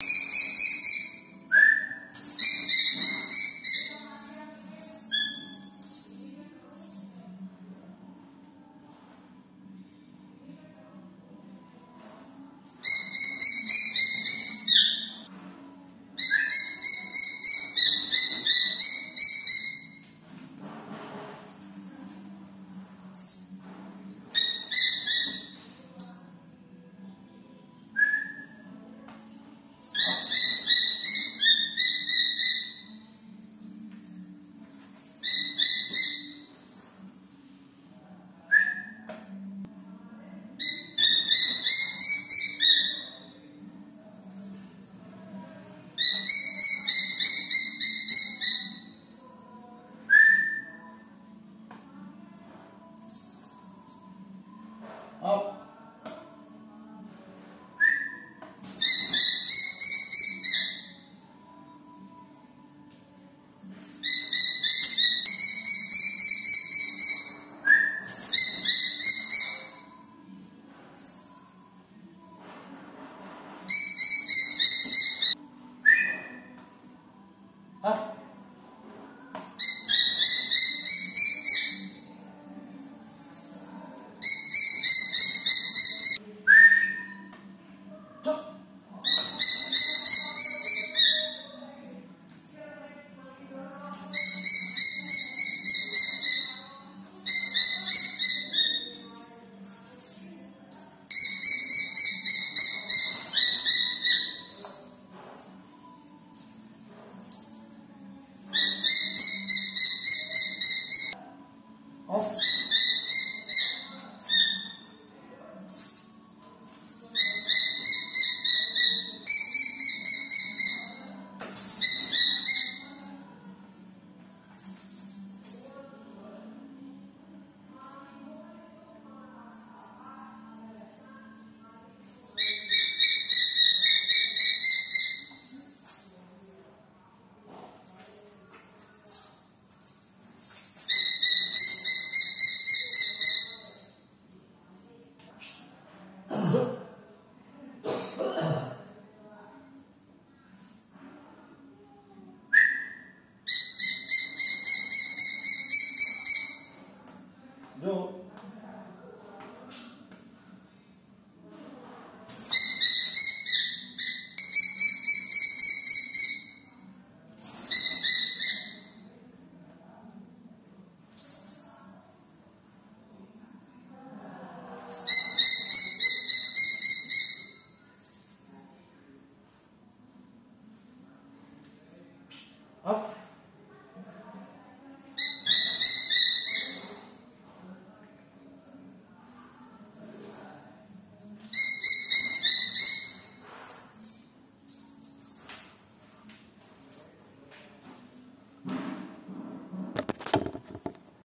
you Huh? 上アップ